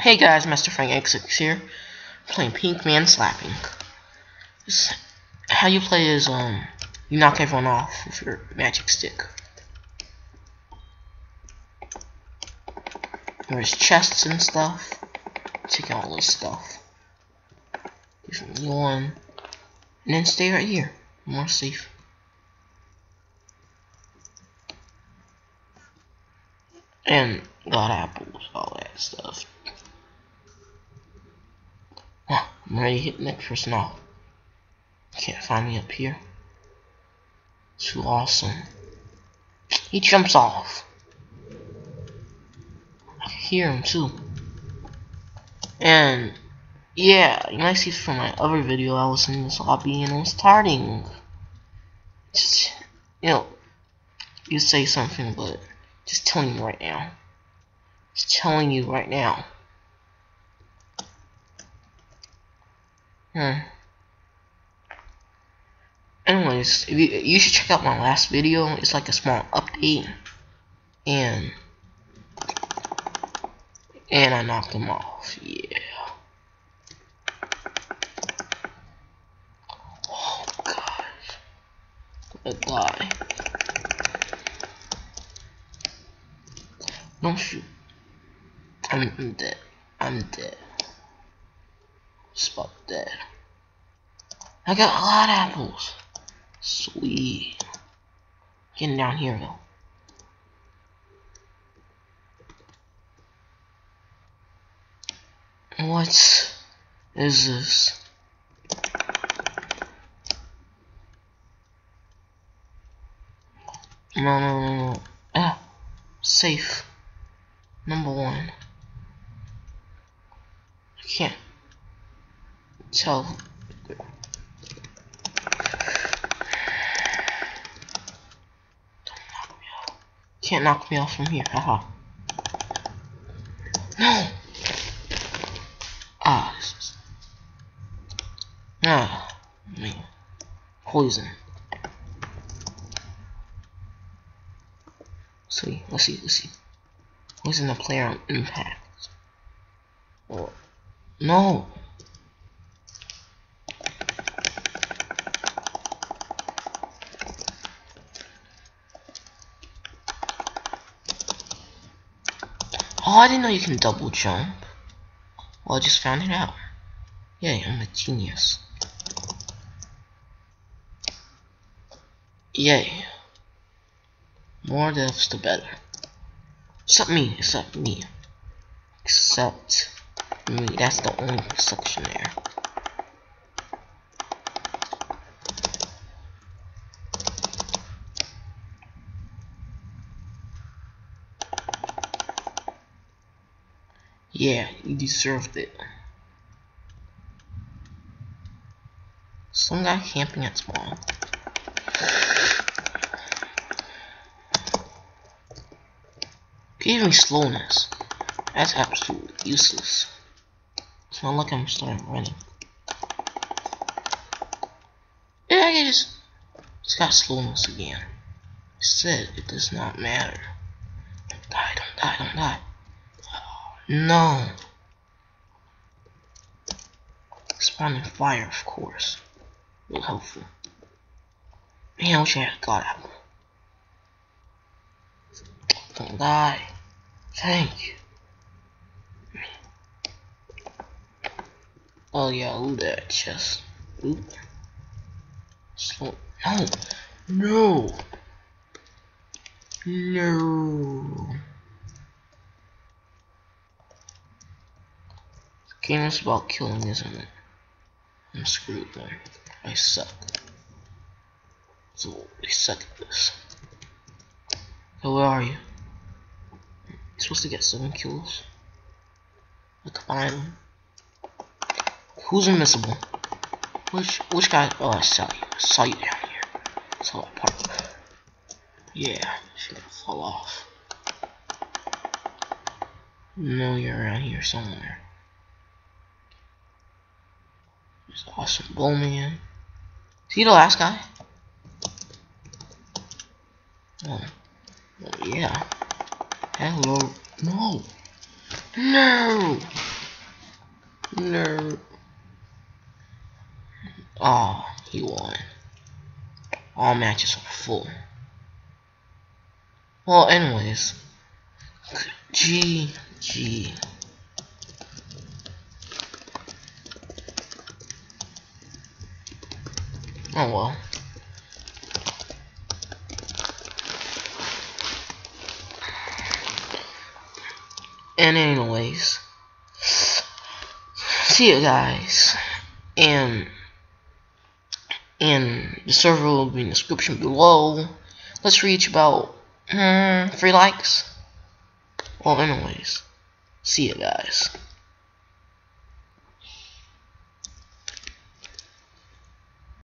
Hey guys, Master Frank X6 here, playing Pink Man Slapping. This, how you play is, um, you knock everyone off with your magic stick. There's chests and stuff. Take out all this stuff. Give me one. And then stay right here. More safe. And got apples, all that stuff. Oh, I'm ready to hit the next person off. Can't find me up here. Too awesome. He jumps off. I hear him too. And yeah, you might see from my other video I was in this lobby and I was starting. Just you know, you say something, but just telling you right now. Just telling you right now. Hmm. Anyways, you you should check out my last video. It's like a small update, and and I knocked him off. Yeah. Oh gosh, a guy. Don't shoot. I'm dead. I'm dead. Spot dead. I got a lot of apples. Sweet. Getting down here though. What is this? No, no, no, no. Ah, safe. Number one. I can't tell. Can't knock me off from here. Haha. No. Ah. Ah. Man. Poison. See. Let's see. Let's see. Poison the player on impact. Oh. No. I didn't know you can double jump. Well, I just found it out. Yay, I'm a genius. Yay. More deaths, the better. Except me, except me. Except me, that's the only section there. Yeah, you deserved it. Some guy camping at spawn. Give me slowness. That's absolutely useless. It's not like I'm starting running. Yeah, I just it's got slowness again. I said it does not matter. Don't die, don't die, don't die. No. Spawning fire, of course. Real helpful. Man, I wish I had a god apple. Don't die. Thank you. Oh yeah, ooh that chest. Ooh. Slow no. No. No. Game is about killing, isn't it? I'm screwed then. I suck. So I suck at this. So where are you? You're supposed to get seven kills. Like fine. Who's invisible? Which which guy? Oh, I saw you. I saw you down here. I saw that part. Yeah, she's gonna fall off. No, you're around here somewhere. There's awesome bowman. Is he the last guy? Oh. oh yeah. Hello. No. No. Nerd. Oh, he won. All matches are full. Well, anyways. G, G. Oh well. And anyways, see you guys. And and the server will be in the description below. Let's reach about hmm, three likes. Well, anyways, see you guys.